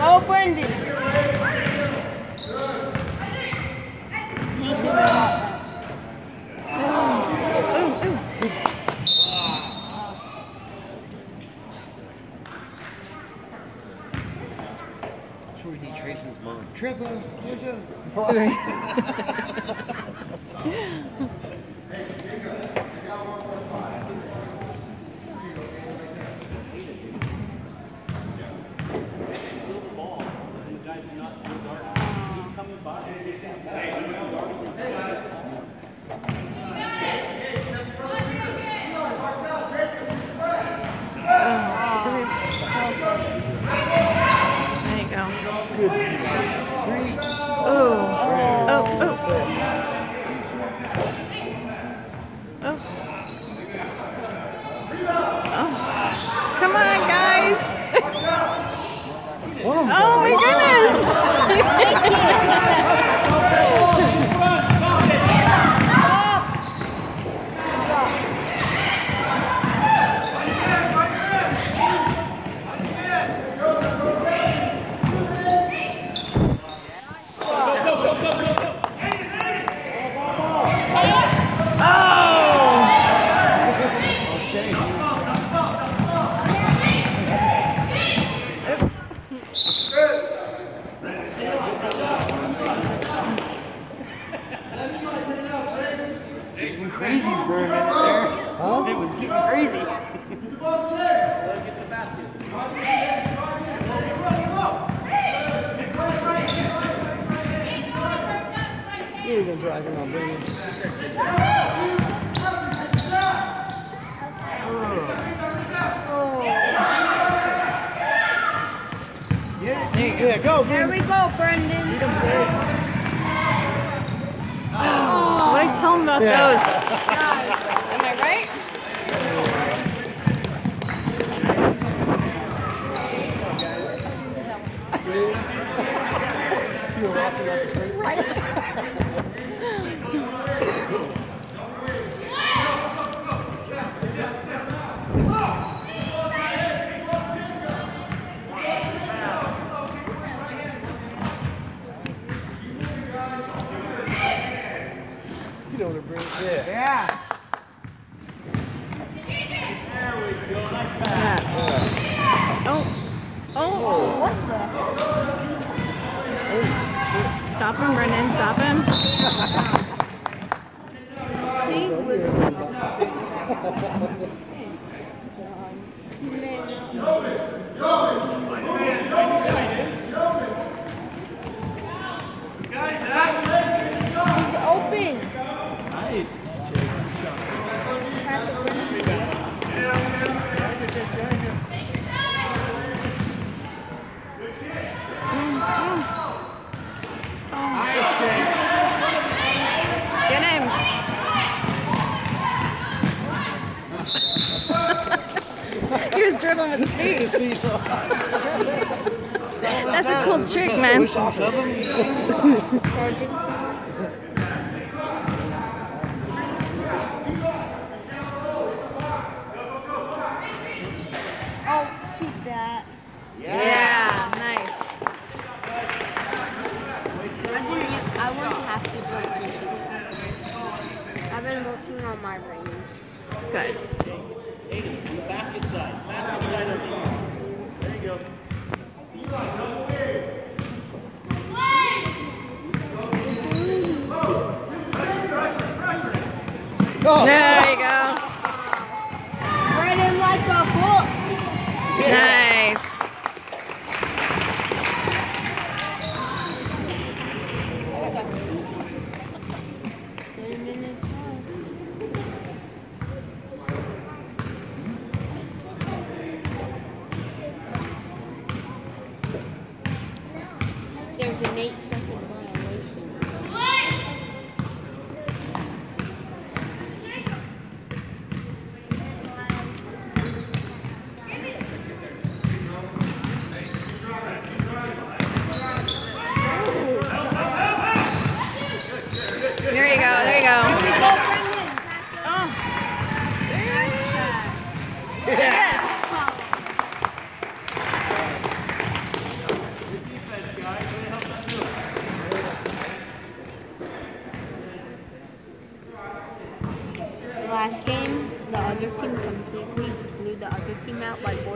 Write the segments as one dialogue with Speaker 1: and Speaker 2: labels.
Speaker 1: Oh, Brenden. He should have
Speaker 2: Ooh, ooh.
Speaker 3: Sure, he Trayson's mom. Triple, up.
Speaker 2: There Ooh. Oh, oh. Oh. Oh. Come on, guys. oh
Speaker 3: Getting crazy for a minute there. Huh? It was getting crazy.
Speaker 4: You're even dragging on Billy. Yeah, go,
Speaker 1: There we go, Brenden.
Speaker 2: Oh, what did I tell him about
Speaker 4: Yeah.
Speaker 2: those? Am I right?
Speaker 4: You were walking up the street. You don't want to bring it. Yeah.
Speaker 2: Oh. Oh.
Speaker 1: What the?
Speaker 2: Stop him, Brenden. Stop him.
Speaker 1: He would. He's open.
Speaker 4: Nice.
Speaker 1: Pass it, Brenden.
Speaker 2: Get him. Was with the feet. That's a cool trick, man.
Speaker 1: Oh, shoot that.
Speaker 2: Yeah, nice.
Speaker 1: I didn't. I wouldn't have to jump to shoot. I've been working on my range.
Speaker 2: Good.
Speaker 5: Aiden, the basket side. Basket side of the There you go.
Speaker 2: There you go.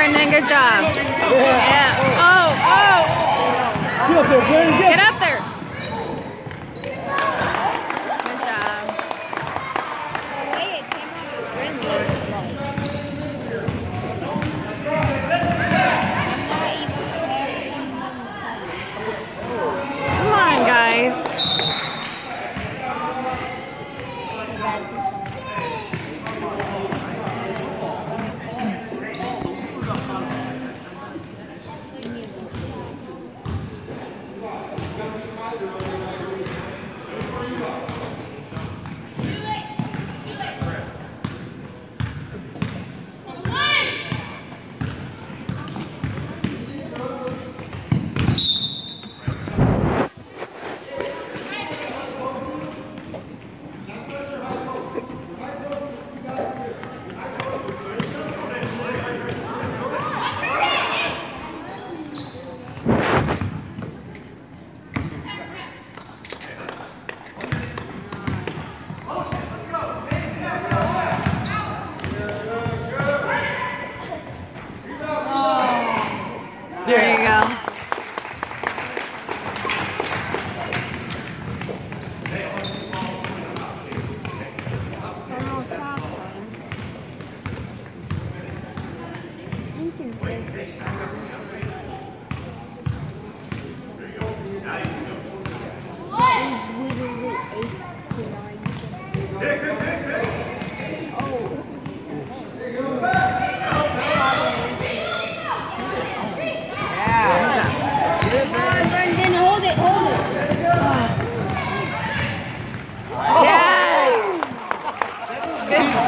Speaker 1: Brenden.
Speaker 2: Good job. Yeah. yeah. Oh, oh.
Speaker 4: Get
Speaker 2: up there,
Speaker 1: Brenden. Get Calderon.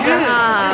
Speaker 1: Yeah.